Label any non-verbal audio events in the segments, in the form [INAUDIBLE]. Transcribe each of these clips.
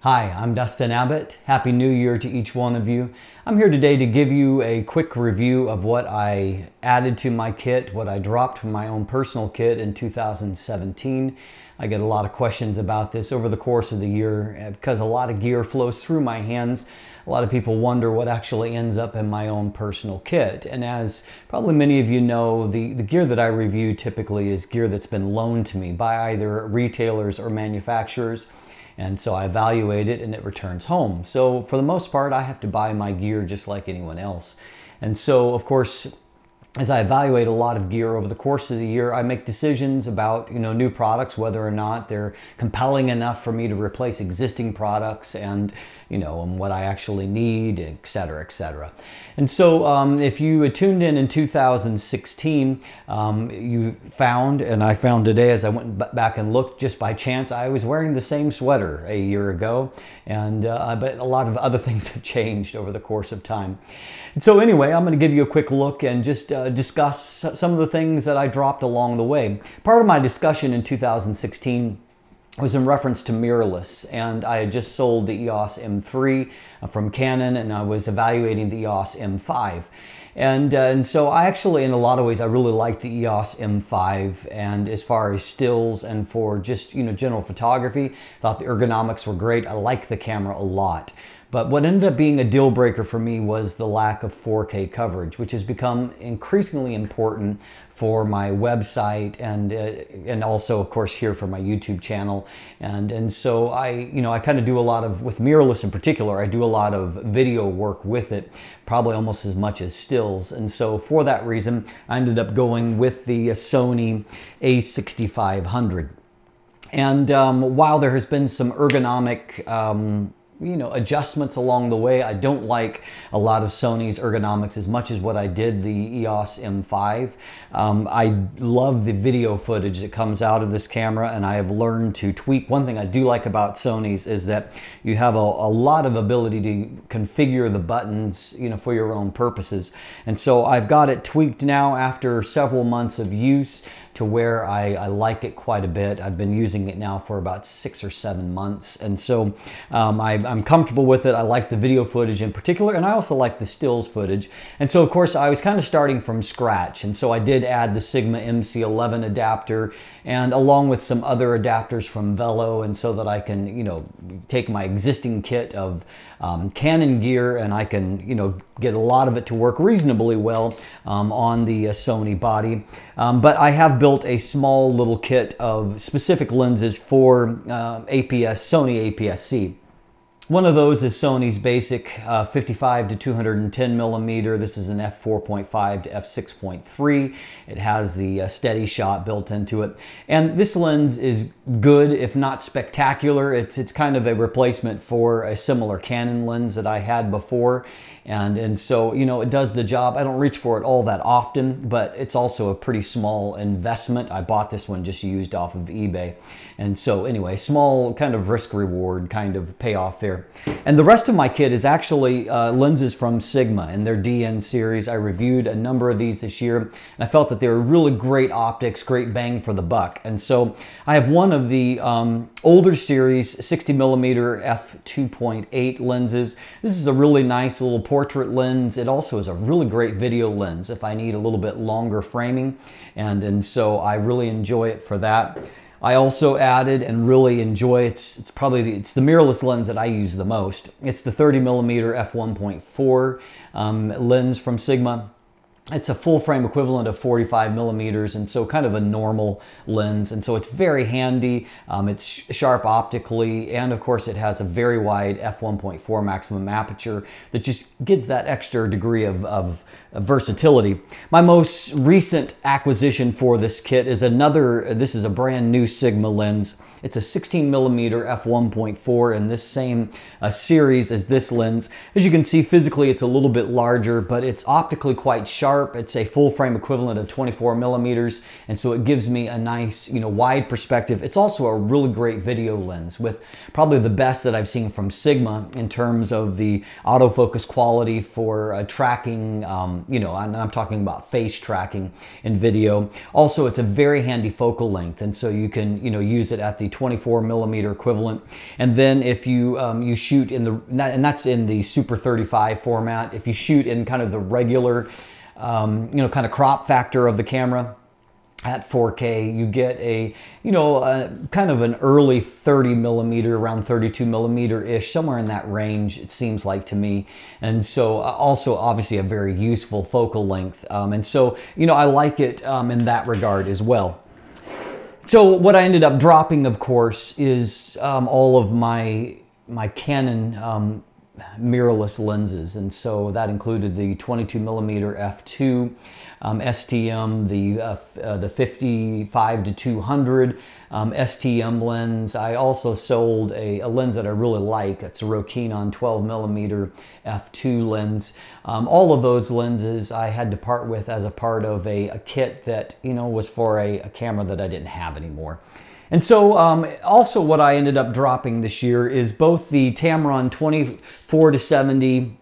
Hi, I'm Dustin Abbott. Happy New Year to each one of you. I'm here today to give you a quick review of what I added to my kit, what I dropped from my own personal kit in 2017. I get a lot of questions about this over the course of the year uh, because a lot of gear flows through my hands. A lot of people wonder what actually ends up in my own personal kit. And as probably many of you know, the, the gear that I review typically is gear that's been loaned to me by either retailers or manufacturers. And so I evaluate it and it returns home. So for the most part, I have to buy my gear just like anyone else. And so, of course, as I evaluate a lot of gear over the course of the year, I make decisions about you know new products, whether or not they're compelling enough for me to replace existing products, and you know and what I actually need, et cetera, et cetera. And so, um, if you tuned in in 2016, um, you found, and I found today as I went back and looked just by chance, I was wearing the same sweater a year ago, and uh, but a lot of other [LAUGHS] things have changed over the course of time. And so anyway, I'm going to give you a quick look and just uh, discuss some of the things that I dropped along the way. Part of my discussion in 2016 was in reference to mirrorless and I had just sold the EOS M3 uh, from Canon and I was evaluating the EOS M5 and, uh, and so I actually in a lot of ways I really liked the EOS M5 and as far as stills and for just you know general photography I thought the ergonomics were great. I like the camera a lot. But what ended up being a deal breaker for me was the lack of 4K coverage, which has become increasingly important for my website and uh, and also of course here for my YouTube channel. And and so I you know I kind of do a lot of with mirrorless in particular I do a lot of video work with it probably almost as much as stills. And so for that reason I ended up going with the Sony a6500 and um, while there has been some ergonomic um, you know adjustments along the way. I don't like a lot of Sony's ergonomics as much as what I did the EOS M5. Um, I love the video footage that comes out of this camera and I have learned to tweak. One thing I do like about Sony's is that you have a, a lot of ability to configure the buttons you know for your own purposes. And so I've got it tweaked now after several months of use to where I, I, like it quite a bit. I've been using it now for about six or seven months. And so um, I, am comfortable with it. I like the video footage in particular, and I also like the stills footage. And so of course I was kind of starting from scratch. And so I did add the Sigma MC11 adapter and along with some other adapters from Vello and so that I can, you know, take my existing kit of um, Canon gear and I can, you know, get a lot of it to work reasonably well um, on the uh, Sony body. Um, but I have built a small little kit of specific lenses for uh, APS, Sony APS-C. One of those is Sony's basic uh, 55 to 210 millimeter. This is an f4.5 to f6.3. It has the uh, steady shot built into it. And this lens is good, if not spectacular. It's, it's kind of a replacement for a similar Canon lens that I had before. And, and so, you know, it does the job. I don't reach for it all that often, but it's also a pretty small investment. I bought this one just used off of eBay. And so anyway, small kind of risk reward kind of payoff there. And the rest of my kit is actually uh, lenses from Sigma and their DN series. I reviewed a number of these this year and I felt that they were really great optics, great bang for the buck. And so I have one of the um, older series 60 millimeter f2.8 lenses. This is a really nice little portrait lens. It also is a really great video lens if I need a little bit longer framing. And, and so I really enjoy it for that. I also added and really enjoy, it's, it's probably the, it's the mirrorless lens that I use the most. It's the 30 millimeter f1.4 um, lens from Sigma. It's a full frame equivalent of 45 millimeters and so kind of a normal lens and so it's very handy. Um, it's sharp optically and of course it has a very wide f1.4 maximum aperture that just gives that extra degree of, of, of, versatility. My most recent acquisition for this kit is another, this is a brand new Sigma lens it's a 16 millimeter f1.4 in this same uh, series as this lens. As you can see, physically it's a little bit larger, but it's optically quite sharp. It's a full frame equivalent of 24 millimeters, and so it gives me a nice, you know, wide perspective. It's also a really great video lens with probably the best that I've seen from Sigma in terms of the autofocus quality for uh, tracking, um, you know, and I'm talking about face tracking in video. Also, it's a very handy focal length, and so you can, you know, use it at the 24 millimeter equivalent. And then if you um, you shoot in the and that's in the Super 35 format. If you shoot in kind of the regular, um, you know, kind of crop factor of the camera, at 4K, you get a, you know, a, kind of an early 30 millimeter, around 32 millimeter ish, somewhere in that range, it seems like to me. And so, uh, also obviously a very useful focal length. Um, and so, you know, I like it um, in that regard as well. So, what I ended up dropping, of course, is um, all of my my Canon um, mirrorless lenses. And so that included the 22 millimeter f2, um, STM, the, uh, uh, the 55 to 200 um, STM lens. I also sold a, a, lens that I really like. It's a Rokinon 12 millimeter f2 lens. Um, all of those lenses I had to part with as a part of a, a kit that, you know, was for a, a camera that I didn't have anymore. And so um, also what I ended up dropping this year is both the Tamron 24 to 70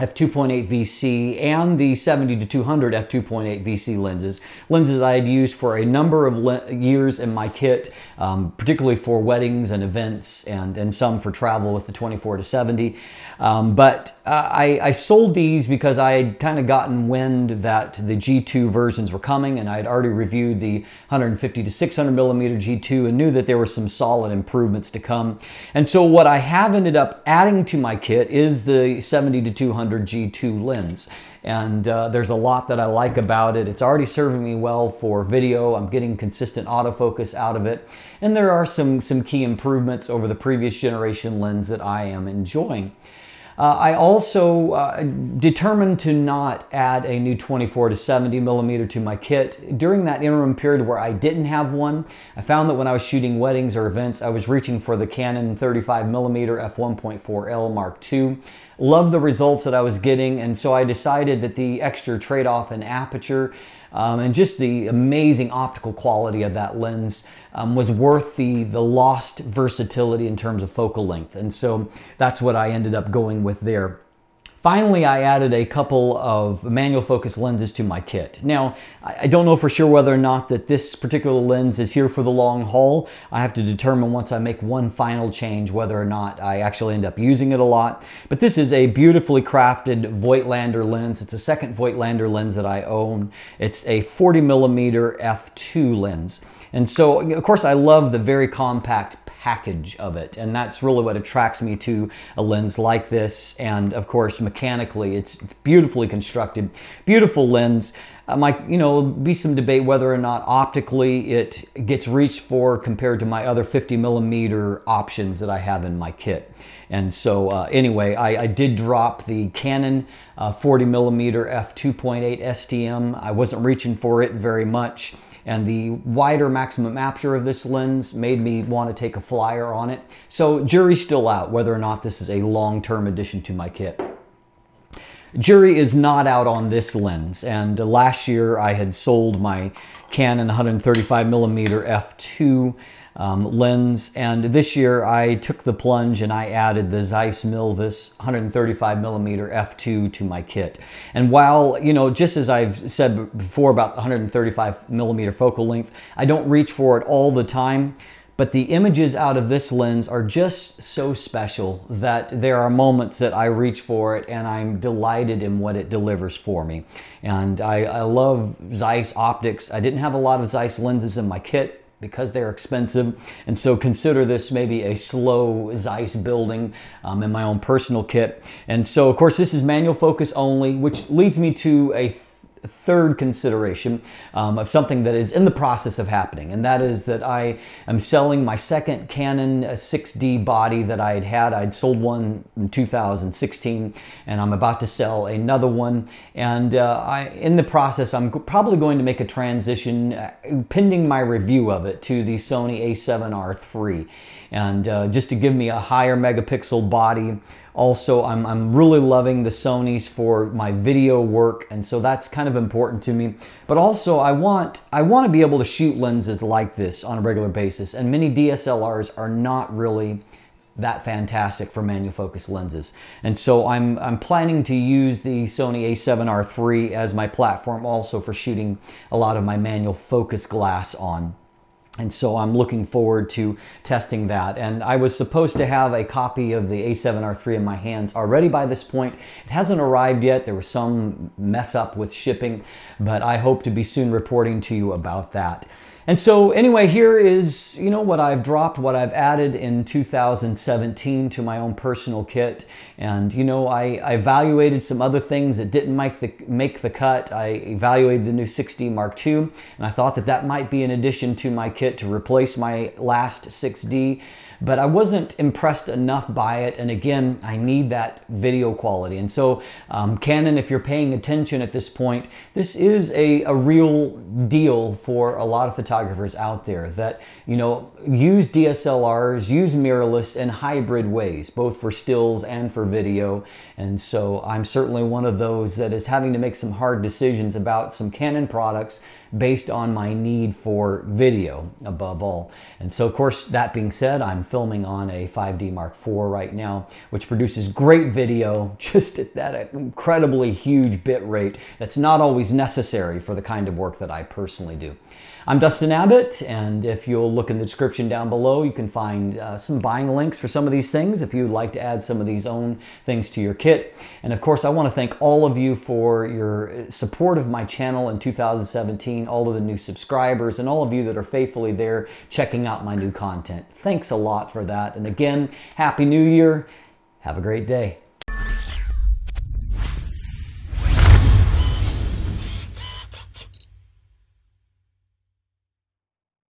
f2.8 VC and the 70 to 200 f2.8 VC lenses. Lenses I had used for a number of years in my kit, um, particularly for weddings and events and, and some for travel with the 24 to 70. Um, but uh, I, I, sold these because I had kind of gotten wind that the G2 versions were coming and I had already reviewed the 150 to 600 millimeter G2 and knew that there were some solid improvements to come. And so what I have ended up adding to my kit is the 70 to 200 G2 lens. And uh, there's a lot that I like about it. It's already serving me well for video. I'm getting consistent autofocus out of it. And there are some, some key improvements over the previous generation lens that I am enjoying. Uh, I also uh, determined to not add a new 24 to 70 millimeter to my kit. During that interim period where I didn't have one, I found that when I was shooting weddings or events, I was reaching for the Canon 35 millimeter f1.4L Mark II. Loved the results that I was getting, and so I decided that the extra trade-off in aperture um, and just the amazing optical quality of that lens um, was worth the, the lost versatility in terms of focal length. And so that's what I ended up going with there. Finally, I added a couple of manual focus lenses to my kit. Now, I don't know for sure whether or not that this particular lens is here for the long haul. I have to determine once I make one final change whether or not I actually end up using it a lot. But this is a beautifully crafted Voigtlander lens. It's a second Voigtlander lens that I own. It's a 40 millimeter f2 lens. And so, of course, I love the very compact package of it. And that's really what attracts me to a lens like this. And of course, mechanically, it's beautifully constructed, beautiful lens. Uh, might, you know, be some debate whether or not optically it gets reached for compared to my other 50 millimeter options that I have in my kit. And so uh, anyway, I, I, did drop the Canon uh, 40 millimeter f2.8 STM. I wasn't reaching for it very much and the wider maximum aperture of this lens made me want to take a flyer on it. So jury's still out whether or not this is a long-term addition to my kit. Jury is not out on this lens, and last year I had sold my Canon 135mm f2 um, lens. And this year I took the plunge and I added the Zeiss Milvus 135 millimeter f2 to my kit. And while, you know, just as I've said before about 135 millimeter focal length, I don't reach for it all the time. But the images out of this lens are just so special that there are moments that I reach for it and I'm delighted in what it delivers for me. And I, I love Zeiss optics. I didn't have a lot of Zeiss lenses in my kit because they're expensive. And so consider this maybe a slow Zeiss building um, in my own personal kit. And so of course this is manual focus only, which leads me to a third consideration um, of something that is in the process of happening, and that is that I am selling my second Canon 6D body that I had had. I'd sold one in 2016, and I'm about to sell another one. And uh, I, in the process, I'm probably going to make a transition, uh, pending my review of it, to the Sony a7R III. And uh, just to give me a higher megapixel body, also, I'm, I'm really loving the Sonys for my video work, and so that's kind of important to me. But also, I want, I want to be able to shoot lenses like this on a regular basis, and many DSLRs are not really that fantastic for manual focus lenses. And so I'm, I'm planning to use the Sony a7R III as my platform also for shooting a lot of my manual focus glass on. And so I'm looking forward to testing that. And I was supposed to have a copy of the A7R3 in my hands already by this point. It hasn't arrived yet. There was some mess up with shipping, but I hope to be soon reporting to you about that. And so anyway, here is, you know, what I've dropped, what I've added in 2017 to my own personal kit. And, you know, I, I evaluated some other things that didn't make the, make the cut. I evaluated the new 6D Mark II, and I thought that that might be an addition to my kit to replace my last 6D but I wasn't impressed enough by it. And again, I need that video quality. And so um, Canon, if you're paying attention at this point, this is a, a real deal for a lot of photographers out there that, you know, use DSLRs, use mirrorless in hybrid ways, both for stills and for video. And so I'm certainly one of those that is having to make some hard decisions about some Canon products based on my need for video above all. And so of course, that being said, I'm filming on a 5D Mark IV right now, which produces great video [LAUGHS] just at that incredibly huge bit rate that's not always necessary for the kind of work that I personally do. I'm Dustin Abbott, and if you'll look in the description down below, you can find uh, some buying links for some of these things if you'd like to add some of these own things to your kit. And of course, I want to thank all of you for your support of my channel in 2017, all of the new subscribers, and all of you that are faithfully there checking out my new content. Thanks a lot for that. And again, Happy New Year. Have a great day.